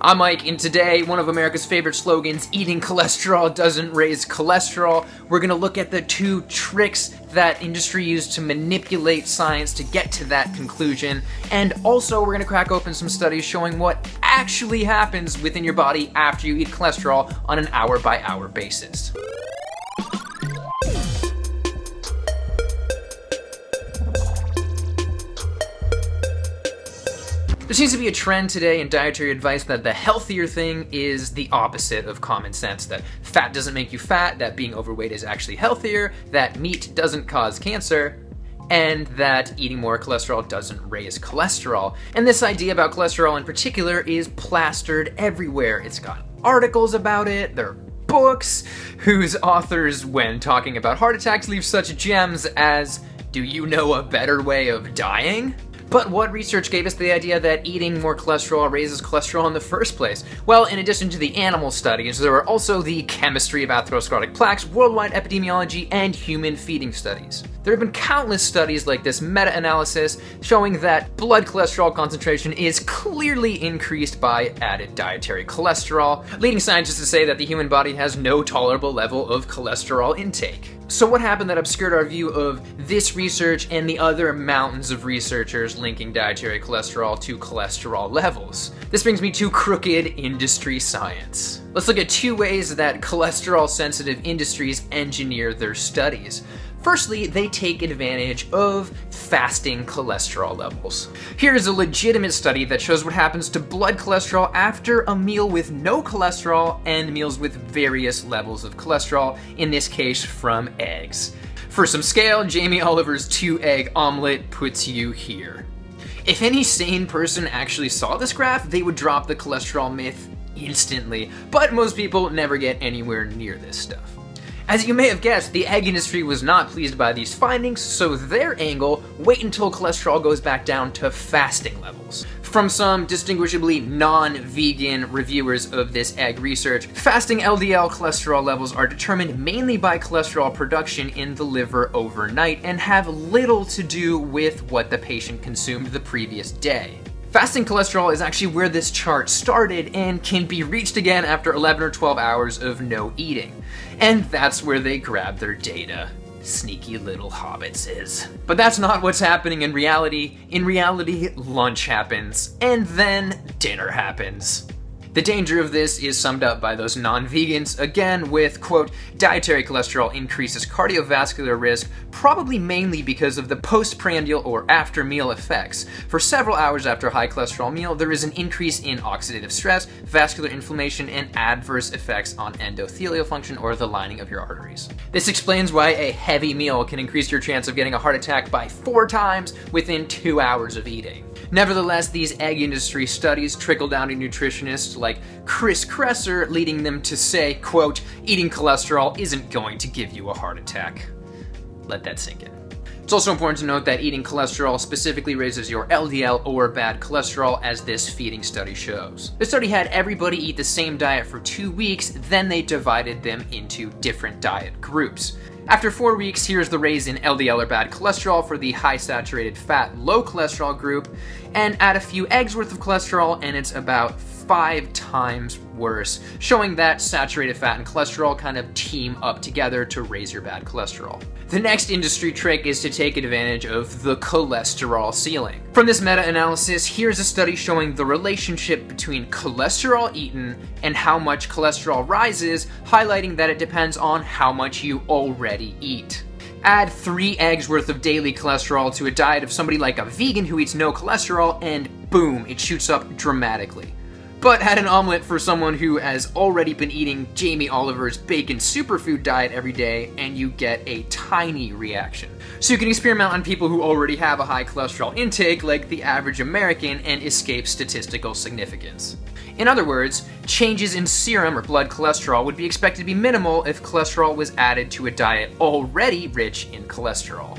I'm Mic, and today, one of America's favorite slogans, eating cholesterol doesn't raise cholesterol. We're gonna look at the two tricks that industry used to manipulate science to get to that conclusion. And also, we're gonna crack open some studies showing what actually happens within your body after you eat cholesterol on an hour by hour basis. There seems to be a trend today in dietary advice that the healthier thing is the opposite of common sense. That fat doesn't make you fat, that being overweight is actually healthier, that meat doesn't cause cancer, and that eating more cholesterol doesn't raise cholesterol. And this idea about cholesterol in particular is plastered everywhere. It's got articles about it, there are books whose authors, when talking about heart attacks, leave such gems as Do you know a better way of dying? But what research gave us the idea that eating more cholesterol raises cholesterol in the first place? Well, in addition to the animal studies, there are also the chemistry of atherosclerotic plaques, worldwide epidemiology, and human feeding studies. There have been countless studies like this meta analysis showing that blood cholesterol concentration is clearly increased by added dietary cholesterol, leading scientists to say that the human body has no tolerable level of cholesterol intake. So, what happened that obscured our view of this research and the other mountains of researchers linking dietary cholesterol to cholesterol levels? This brings me to crooked industry science. Let's look at two ways that cholesterol sensitive industries engineer their studies. Firstly, they take advantage of fasting cholesterol levels. Here is a legitimate study that shows what happens to blood cholesterol after a meal with no cholesterol and meals with various levels of cholesterol, in this case from eggs. For some scale, Jamie Oliver's two egg omelet puts you here. If any sane person actually saw this graph, they would drop the cholesterol myth instantly, but most people never get anywhere near this stuff. As you may have guessed, the egg industry was not pleased by these findings, so their angle, wait until cholesterol goes back down to fasting levels. From some distinguishably non-vegan reviewers of this egg research, fasting LDL cholesterol levels are determined mainly by cholesterol production in the liver overnight and have little to do with what the patient consumed the previous day. Fasting cholesterol is actually where this chart started and can be reached again after 11 or 12 hours of no eating. And that's where they grab their data. Sneaky little hobbits is. But that's not what's happening in reality. In reality, lunch happens, and then dinner happens. The danger of this is summed up by those non vegans, again, with, quote, dietary cholesterol increases cardiovascular risk, probably mainly because of the postprandial or after meal effects. For several hours after a high cholesterol meal, there is an increase in oxidative stress, vascular inflammation, and adverse effects on endothelial function or the lining of your arteries. This explains why a heavy meal can increase your chance of getting a heart attack by four times within two hours of eating. Nevertheless, these egg industry studies trickle down to nutritionists like Chris Kresser, leading them to say, quote, eating cholesterol isn't going to give you a heart attack. Let that sink in. It's also important to note that eating cholesterol specifically raises your LDL or bad cholesterol, as this feeding study shows. The study had everybody eat the same diet for two weeks, then they divided them into different diet groups. After four weeks, here's the raise in LDL or bad cholesterol for the high saturated fat, low cholesterol group, and add a few eggs worth of cholesterol, and it's about five times worse, showing that saturated fat and cholesterol kind of team up together to raise your bad cholesterol. The next industry trick is to take advantage of the cholesterol ceiling. From this meta analysis, here's a study showing the relationship between cholesterol eaten and how much cholesterol rises, highlighting that it depends on how much you already eat. Add three eggs worth of daily cholesterol to a diet of somebody like a vegan who eats no cholesterol, and boom, it shoots up dramatically but had an omelet for someone who has already been eating Jamie Oliver's bacon superfood diet every day, and you get a tiny reaction. So you can experiment on people who already have a high cholesterol intake, like the average American, and escape statistical significance. In other words, changes in serum or blood cholesterol would be expected to be minimal if cholesterol was added to a diet already rich in cholesterol.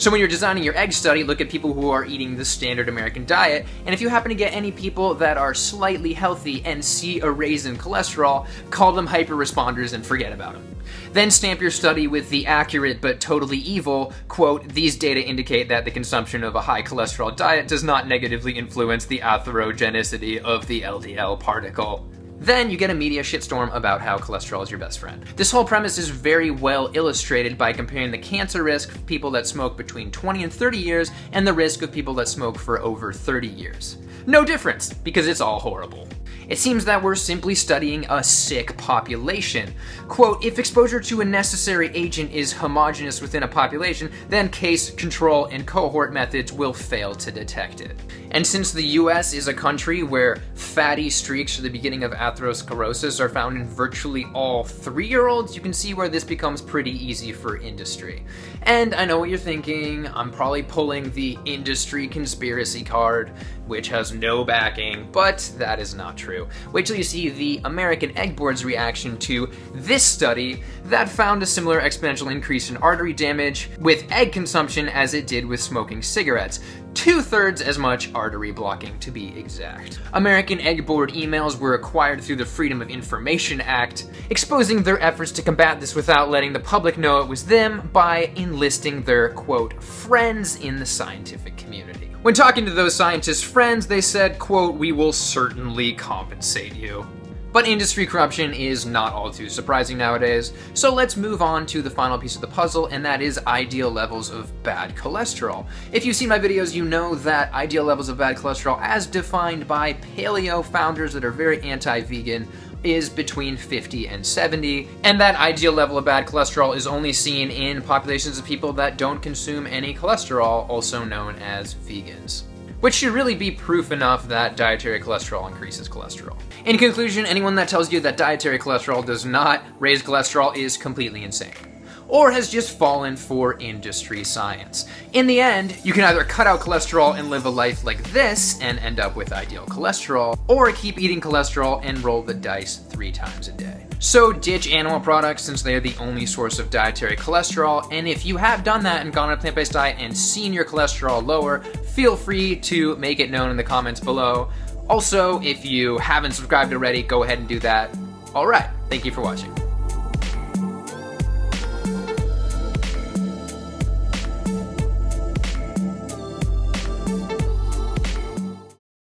So when you're designing your egg study, look at people who are eating the standard American diet, and if you happen to get any people that are slightly healthy and see a raise in cholesterol, call them hyper responders and forget about them. Then stamp your study with the accurate but totally evil quote, these data indicate that the consumption of a high cholesterol diet does not negatively influence the atherogenicity of the LDL particle. Then you get a media shitstorm about how cholesterol is your best friend. This whole premise is very well illustrated by comparing the cancer risk of people that smoke between 20 and 30 years and the risk of people that smoke for over 30 years. No difference, because it's all horrible. It seems that we're simply studying a sick population. Quote, if exposure to a necessary agent is homogeneous within a population, then case, control, and cohort methods will fail to detect it. And since the US is a country where fatty streaks are the beginning of atherosclerosis are found in virtually all three year olds, you can see where this becomes pretty easy for industry. And I know what you're thinking, I'm probably pulling the industry conspiracy card, which no backing, but that is not true. Wait till you see the American Egg Board's reaction to this study that found a similar exponential increase in artery damage with egg consumption as it did with smoking cigarettes. Two thirds as much artery blocking to be exact. American Egg Board emails were acquired through the Freedom of Information Act, exposing their efforts to combat this without letting the public know it was them by enlisting their quote, friends in the scientific community. When talking to those scientists' friends, they said, quote, we will certainly compensate you. But industry corruption is not all too surprising nowadays, so let's move on to the final piece of the puzzle, and that is ideal levels of bad cholesterol. If you've seen my videos, you know that ideal levels of bad cholesterol, as defined by paleo founders that are very anti-vegan, is between 50 and 70, and that ideal level of bad cholesterol is only seen in populations of people that don't consume any cholesterol, also known as vegans. Which should really be proof enough that dietary cholesterol increases cholesterol. In conclusion, anyone that tells you that dietary cholesterol does not raise cholesterol is completely insane or has just fallen for industry science. In the end, you can either cut out cholesterol and live a life like this and end up with ideal cholesterol, or keep eating cholesterol and roll the dice three times a day. So ditch animal products since they are the only source of dietary cholesterol, and if you have done that and gone on a plant-based diet and seen your cholesterol lower, feel free to make it known in the comments below. Also, if you haven't subscribed already, go ahead and do that. All right, thank you for watching.